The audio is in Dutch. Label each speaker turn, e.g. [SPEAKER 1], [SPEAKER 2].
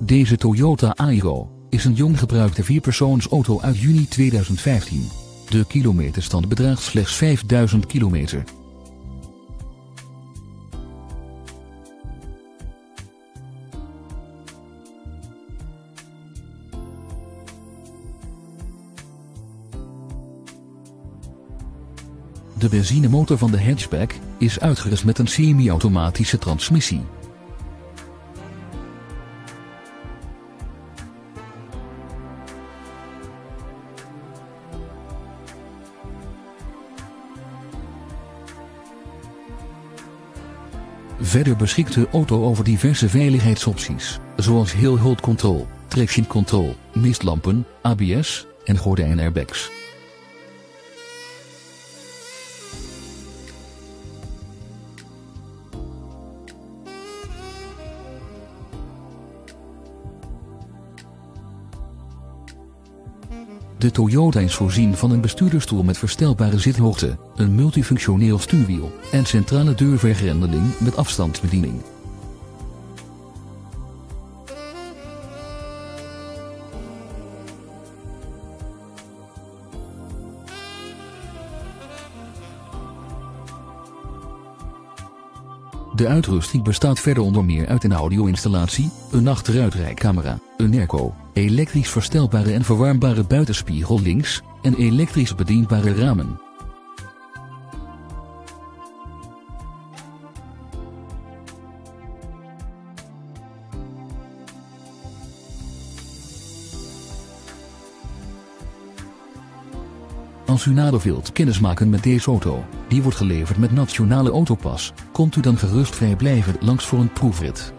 [SPEAKER 1] Deze Toyota Aygo is een jong gebruikte vierpersoonsauto uit juni 2015. De kilometerstand bedraagt slechts 5000 kilometer. De benzinemotor van de hatchback is uitgerust met een semi-automatische transmissie. Verder beschikt de auto over diverse veiligheidsopties, zoals heel hold control, traction control, mistlampen, ABS en gordijnairbags. De Toyota is voorzien van een bestuurdersstoel met verstelbare zithoogte, een multifunctioneel stuurwiel en centrale deurvergrendeling met afstandsbediening. De uitrusting bestaat verder onder meer uit een audio-installatie, een achteruitrijcamera, een airco, elektrisch verstelbare en verwarmbare buitenspiegel links en elektrisch bedienbare ramen. Als u nader wilt kennismaken met deze auto, die wordt geleverd met Nationale Autopas, komt u dan gerust vrijblijvend langs voor een proefrit.